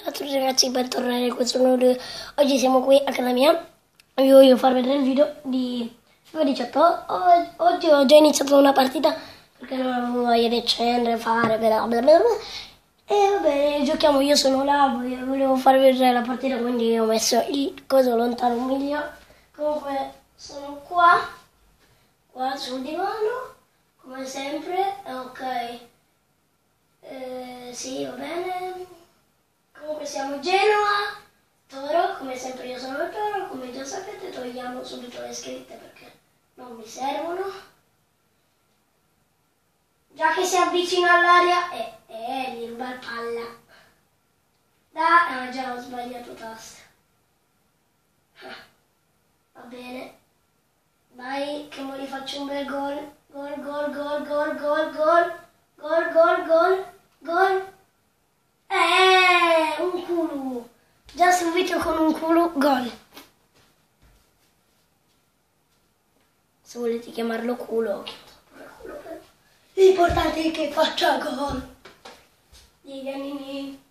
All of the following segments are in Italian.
Ciao a tutti ragazzi, bentornati in questo nuovo video. Oggi siamo qui a casa mia. Vi voglio far vedere il video di FIFA 18. Oggi ho già iniziato una partita perché non avevo voglia di accendere, fare, bla bla bla. E vabbè, giochiamo, io sono là, volevo farvi vedere la partita, quindi ho messo il coso lontano un miglio. Comunque sono qua, qua sul divano, come sempre, ok. Eh, sì, va bene. Comunque siamo Genoa, Toro, come sempre io sono il Toro, come già sapete togliamo subito le scritte perché non mi servono. Già che si avvicina all'aria, eh, eh, mi ruba il palla. Da, ah già ho sbagliato tasto. Ah, va bene. Vai, che mo faccio un bel gol. Gol, gol, gol, gol, gol, gol. Gol, gol, gol, gol. Eh, un culo. Già subito con un culo, gol. Se volete chiamarlo culo. L'importante è che faccia gol. Diganini.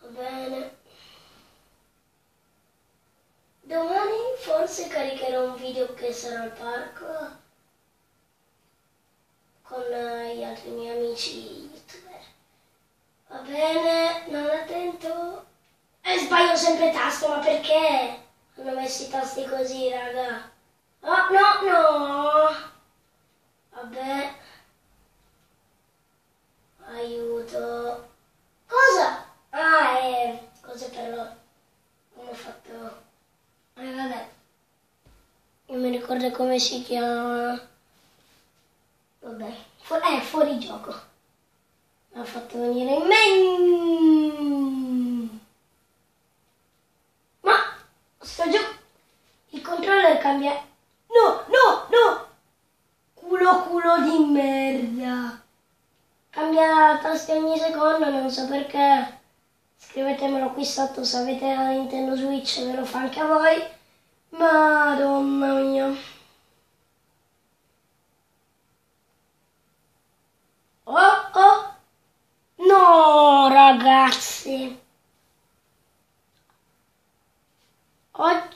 Va bene. Domani forse caricherò un video che sarà al parco con gli altri miei amici youtuber. Va bene, non attento. E sbaglio sempre tasto, ma perché? Hanno messo i tasti così, raga. Oh, no, no. Vabbè. Aiuto. Cosa? Ah, eh, per loro. Non ho fatto... Eh, vabbè. Non mi ricordo come si chiama. Vabbè. Fu- eh, fuori gioco. Mi ha fatto venire in mente. mia... No, no, no! Culo, culo di merda! Cambia tasti ogni secondo, non so perché. Scrivetemelo qui sotto se avete la Nintendo Switch, ve lo fa anche a voi. Madonna mia. Oh, oh! No, ragazzi! Oggi